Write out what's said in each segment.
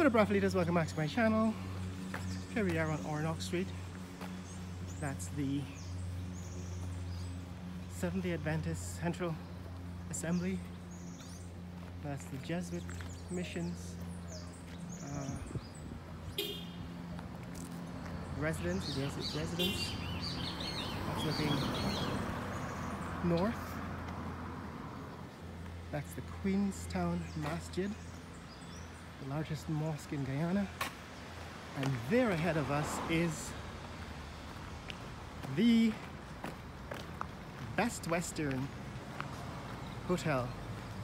What up, Raffalitas? Welcome back to my channel. Here we are on Oronoque Street. That's the Seventh day Adventist Central Assembly. That's the Jesuit missions. Uh, residence, the Jesuit residence. That's looking north. That's the Queenstown Masjid, the largest mosque in Guyana. And there ahead of us is the Best Western Hotel.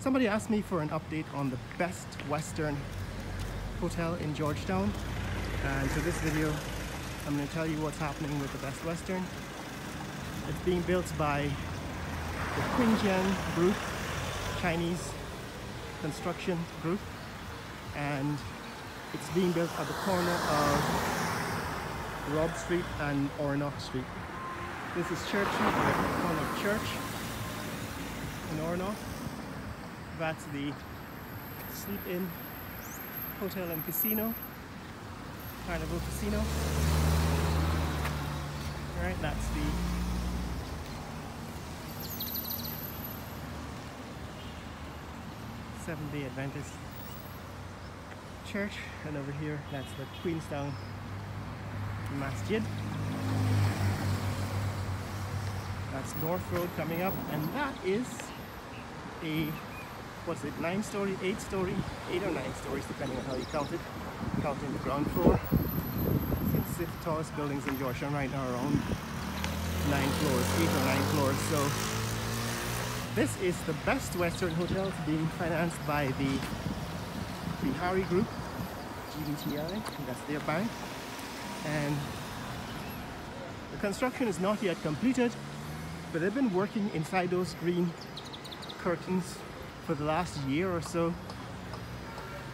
Somebody asked me for an update on the Best Western Hotel in Georgetown. And for this video, I'm going to tell you what's happening with the Best Western. It's being built by the Qingjian Group, Chinese construction group, and it's being built at the corner of Robb Street and Oronoque Street. This is Church Street, the corner of Church in Oronoque. That's the Sleep Inn Hotel and Casino, Carnival Casino. Alright, that's the Seventh day Adventist Church, and over here that's the Queenstown Masjid. That's North Road coming up, and that is a what's it, nine story, eight story, eight or nine stories, depending on how you count it, counting the ground floor. Since the tallest buildings in Georgetown right now are around nine floors, eight or nine floors. So this is the best Western hotel being financed by the Beharry Group, GBTI, that's their bank. And the construction is not yet completed, but they've been working inside those green curtains for the last year or so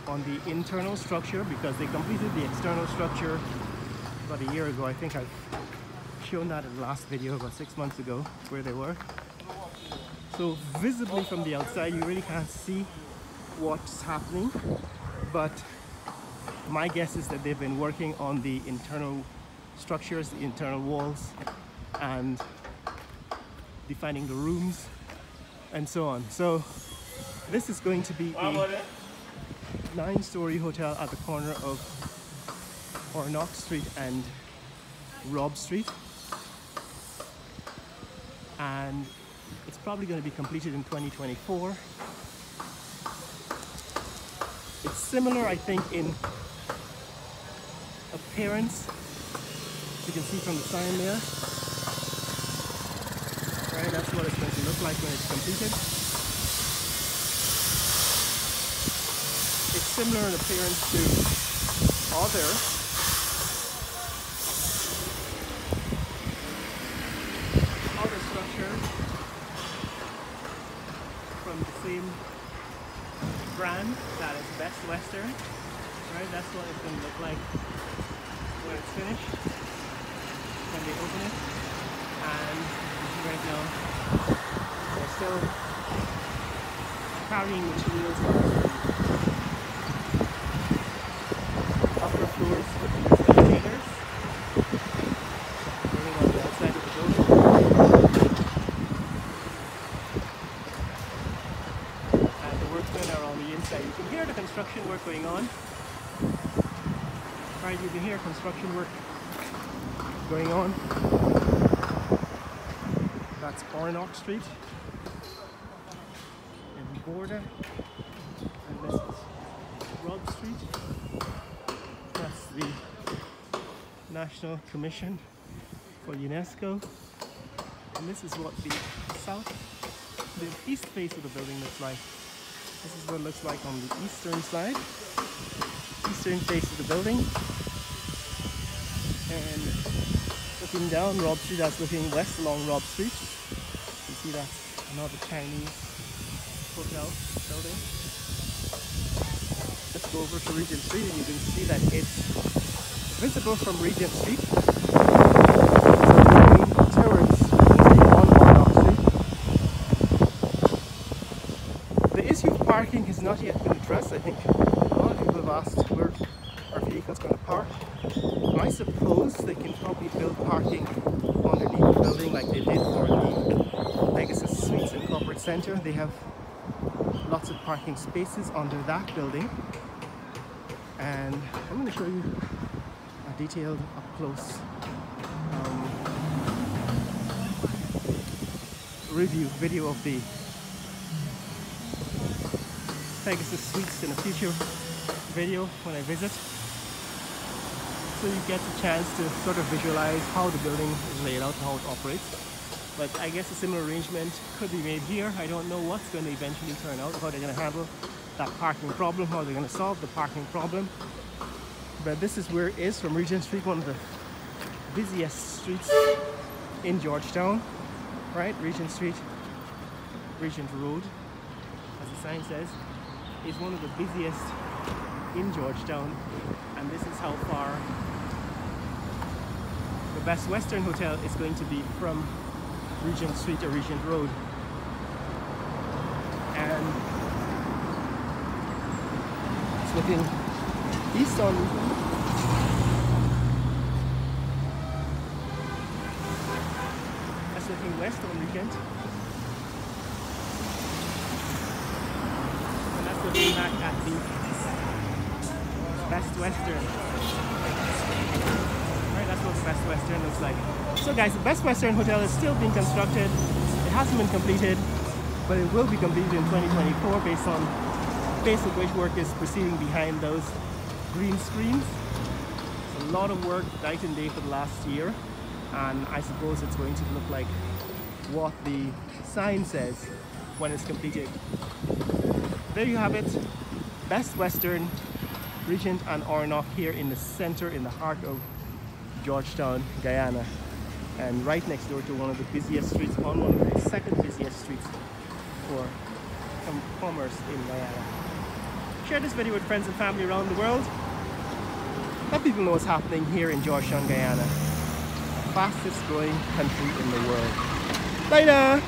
on the internal structure because they completed the external structure about a year ago. I think I've shown that in the last video about six months ago where they were. So visibly from the outside you really can't see what's happening but my guess is that they've been working on the internal structures, the internal walls and defining the rooms and so on. So this is going to be a eh? nine-story hotel at the corner of Oronoque Street and Robb Street. And it's probably going to be completed in 2024. It's similar, I think, in appearance. You can see from the sign there. Right, that's what it's going to look like when it's completed. It's similar in appearance to other other structures from the same brand that is Best Western. Right, that's what it's going to look like when it's finished, when they open it. And right now, they're still carrying materials upper floors containers going on the outside of the building. And the workmen are on the inside. You can hear the construction work going on. Right, you can hear construction work going on. That's Oronoque Street in Border. And this is Robb Street. That's the National Commission for UNESCO. And this is what the south, the east face of the building looks like. This is what it looks like on the eastern side, eastern face of the building. And looking down Robb Street, that's looking west along Robb Street. You see that's another Chinese hotel building. Let's go over to Regent Street and you can see that it's visible from Regent Street. The issue of parking has not yet been addressed. I think have vast where our vehicle's going to park. I suppose they can probably build parking underneath the building like they did for the Pegasus Suites and Corporate Center. They have lots of parking spaces under that building. And I'm going to show you a detailed up close um, review video of the Pegasus Suites in a future video when I visit. So you get a chance to sort of visualize how the building is laid out, how it operates. But I guess a similar arrangement could be made here. I don't know what's going to eventually turn out, how they're going to handle that parking problem, how they're going to solve the parking problem. But this is where it is from Regent Street, one of the busiest streets in Georgetown, right? Regent Street, Regent Road, as the sign says is one of the busiest in Georgetown and this is how far the Best Western Hotel is going to be from Regent Street or Regent Road. And it's looking east on that's looking west on Regent. Looking back at the Best Western. Right, that's what Best Western looks like. So guys, the Best Western Hotel is still being constructed. It hasn't been completed, but it will be completed in 2024 based on basic which work is proceeding behind those green screens. It's a lot of work night and day for the last year and I suppose it's going to look like what the sign says when it's completed there you have it best western regent and Oronoque here in the center in the heart of georgetown guyana. And right next door to one of the busiest streets on one of the second busiest streets for commerce in guyana. Share this video with friends and family around the world. Let people know what's happening here in georgetown guyana. Fastest growing country in the world. Later